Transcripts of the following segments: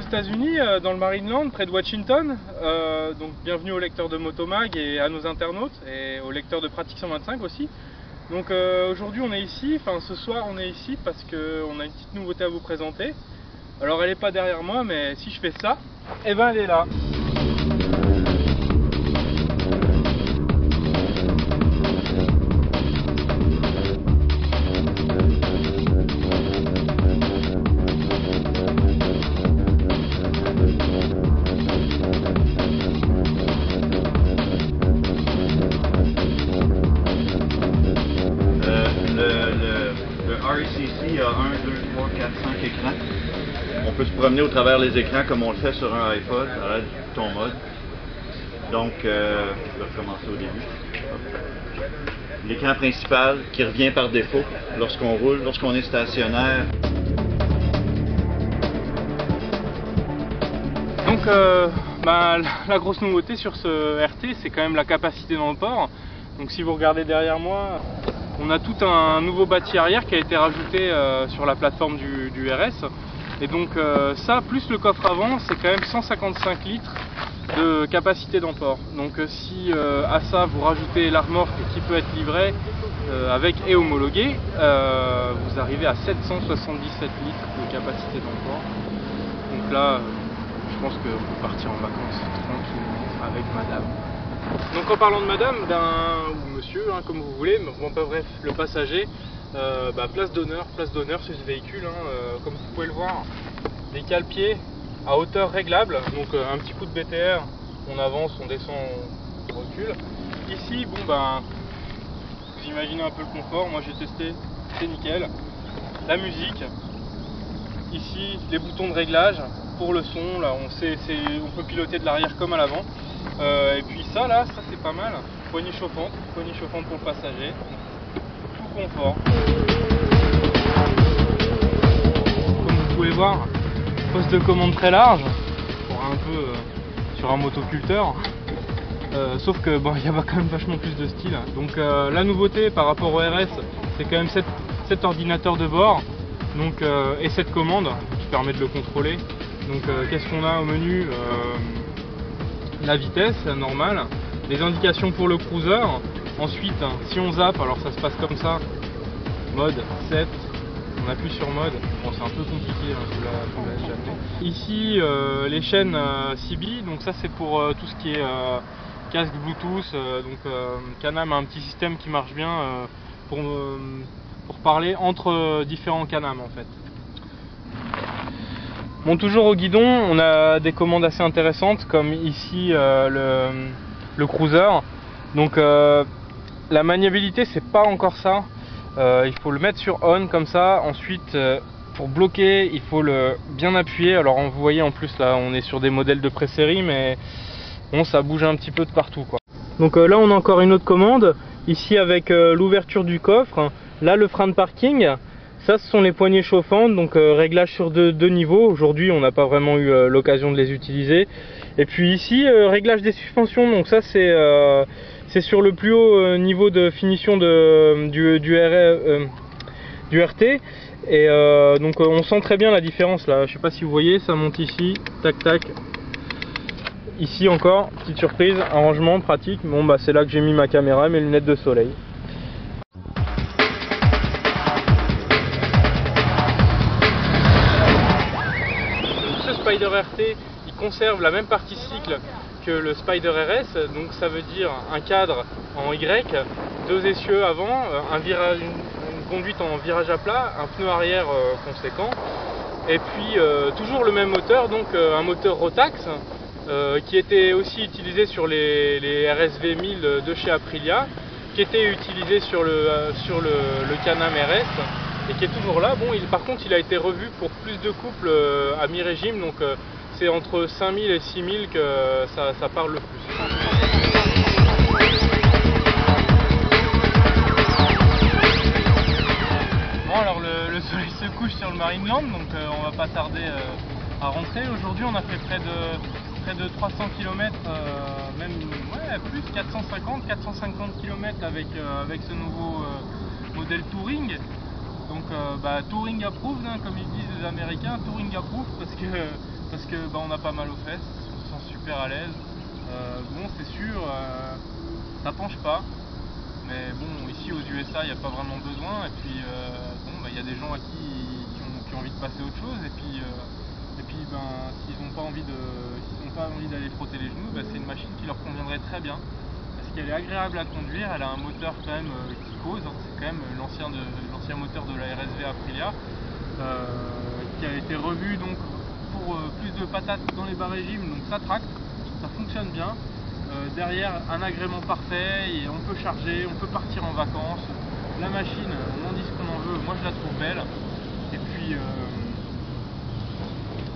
aux États-Unis, euh, dans le Marineland, près de Washington. Euh, donc bienvenue aux lecteurs de Motomag et à nos internautes et aux lecteurs de Pratique 125 aussi. Donc euh, aujourd'hui on est ici, enfin ce soir on est ici parce qu'on a une petite nouveauté à vous présenter. Alors elle n'est pas derrière moi mais si je fais ça, eh ben elle est là. RECC a 1, 2, 3, 4, 5 écrans. On peut se promener au travers les écrans comme on le fait sur un iPod, à l'aide du ton mode. Donc, euh, je vais recommencer au début. L'écran principal qui revient par défaut lorsqu'on roule, lorsqu'on est stationnaire. Donc, euh, bah, la grosse nouveauté sur ce RT, c'est quand même la capacité dans le port. Donc, si vous regardez derrière moi, on a tout un nouveau bâti arrière qui a été rajouté euh, sur la plateforme du, RS. Et donc euh, ça, plus le coffre avant, c'est quand même 155 litres de capacité d'emport. Donc euh, si à ça vous rajoutez l'armorque qui peut être livré avec et homologué, vous arrivez à 777 litres de capacité d'emport. Donc là, je pense que vous partir en vacances tranquillement avec madame. Donc en parlant de madame, ou hein, comme vous voulez, mais bon, pas bref, le passager, euh, bah, place d'honneur, place d'honneur sur ce véhicule, hein, euh, comme vous pouvez le voir, des cale-pieds à hauteur réglable, donc euh, un petit coup de BTR, on avance, on descend, on recule. Ici, bon ben, vous imaginez un peu le confort, moi j'ai testé, c'est nickel. La musique, ici les boutons de réglage pour le son, là on sait, on peut piloter de l'arrière comme à l'avant. Et puis ça là, ça c'est pas mal. Poignée chauffante, poignée chauffante pour le passager. Tout confort. Comme vous pouvez voir, poste de commande très large, pour un peu euh, sur un motoculteur. Euh, sauf que bon, il y a quand même vachement plus de style. Donc la nouveauté par rapport au RS, c'est quand même cet, ordinateur de bord donc, et cette commande qui permet de le contrôler. Donc qu'est-ce qu'on a au menu? La vitesse normale, les indications pour le cruiser. Ensuite, si on zappe, alors ça se passe comme ça, mode 7, on appuie sur mode, bon c'est un peu compliqué, hein. Ici, euh, les chaînes euh, CB, donc ça c'est pour euh, tout ce qui est casque Bluetooth, donc Canam a un petit système qui marche bien pour, pour parler entre différents Canam en fait. Bon, toujours au guidon, on a des commandes assez intéressantes comme ici euh, le, cruiser. Donc euh, la maniabilité c'est pas encore ça. Euh, il faut le mettre sur on comme ça. Ensuite pour bloquer il faut le bien appuyer. Alors vous voyez en plus là on est sur des modèles de pré-série mais bon ça bouge un petit peu de partout quoi. Donc là on a encore une autre commande. Ici avec l'ouverture du coffre. Là le frein de parking. Ça, ce sont les poignées chauffantes, donc euh, réglage sur deux, niveaux. Aujourd'hui, on n'a pas vraiment eu euh, l'occasion de les utiliser. Et puis ici, euh, réglage des suspensions. Donc ça, c'est c'est sur le plus haut niveau de finition du, du, RT. Et donc on sent très bien la différence là. Je sais pas si vous voyez, ça monte ici, tac tac. Ici encore, petite surprise, arrangement pratique. Bon bah c'est là que j'ai mis ma caméra, mes lunettes de soleil. Il conserve la même partie cycle que le Spider RS, donc ça veut dire un cadre en Y, deux essieux avant, un virage, une, conduite en virage à plat, un pneu arrière euh, conséquent, et puis euh, toujours le même moteur, donc euh, un moteur Rotax, qui était aussi utilisé sur les, RSV 1000 de chez Aprilia, qui était utilisé sur le, sur le, le Canam RS, et qui est toujours là. Bon, il, par contre, il a été revu pour plus de couples euh, à mi-régime, donc euh, c'est entre 5000 et 6000 que ça, parle le plus. Bon, alors le, soleil se couche sur le Marineland, donc euh, on va pas tarder à rentrer. Aujourd'hui, on a fait près de, près de 300 km, même plus 450, 450 km avec, avec ce nouveau modèle Touring. Donc euh, bah, Touring approved, hein, comme ils disent les Américains, Touring approved parce que parce que bah, on a pas mal aux fesses, on se sent super à l'aise. Euh, bon, c'est sûr, euh, ça penche pas, mais bon, ici aux USA, il n'y a pas vraiment besoin. Et puis, bon, bah, il y a des gens à qui, qui, ont, envie de passer autre chose. Et puis, et puis ben, s'ils n'ont pas envie d'aller frotter les genoux, ben, c'est une machine qui leur conviendrait très bien. Parce qu'elle est agréable à conduire, elle a un moteur quand même qui cause, hein. c'est quand même l'ancien moteur de la RSV Aprilia, qui a été revu donc pour plus de patates dans les bas régimes, donc ça tracte ça fonctionne bien. Euh, derrière, un agrément parfait, on peut charger, on peut partir en vacances. La machine, on en dit ce qu'on en veut, moi je la trouve belle. Et puis, euh,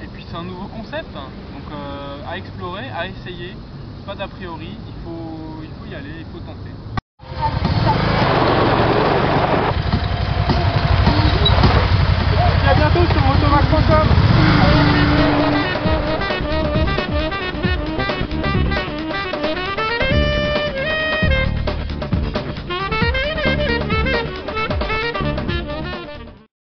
c'est un nouveau concept, hein. donc euh, à explorer, à essayer, pas d'a priori, il faut, aller, il faut tenter.